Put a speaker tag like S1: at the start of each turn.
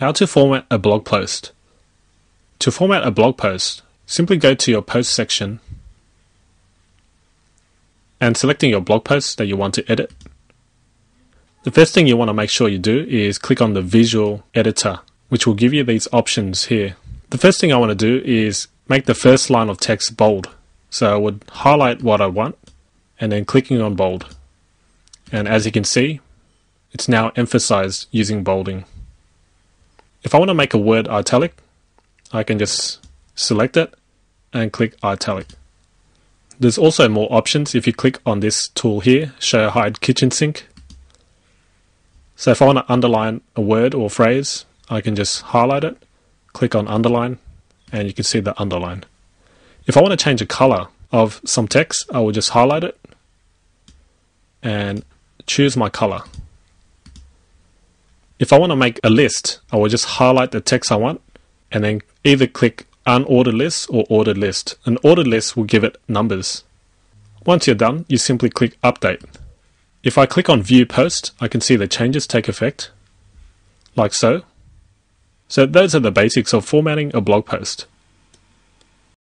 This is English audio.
S1: How to format a blog post. To format a blog post, simply go to your post section and selecting your blog post that you want to edit. The first thing you want to make sure you do is click on the visual editor, which will give you these options here. The first thing I want to do is make the first line of text bold. So I would highlight what I want and then clicking on bold. And as you can see, it's now emphasized using bolding. If I want to make a word italic, I can just select it and click italic. There's also more options if you click on this tool here, show hide kitchen sink. So if I want to underline a word or phrase, I can just highlight it, click on underline, and you can see the underline. If I want to change the color of some text, I will just highlight it and choose my color. If I want to make a list, I will just highlight the text I want and then either click unordered list or ordered list. An ordered list will give it numbers. Once you're done, you simply click update. If I click on view post, I can see the changes take effect, like so. So those are the basics of formatting a blog post.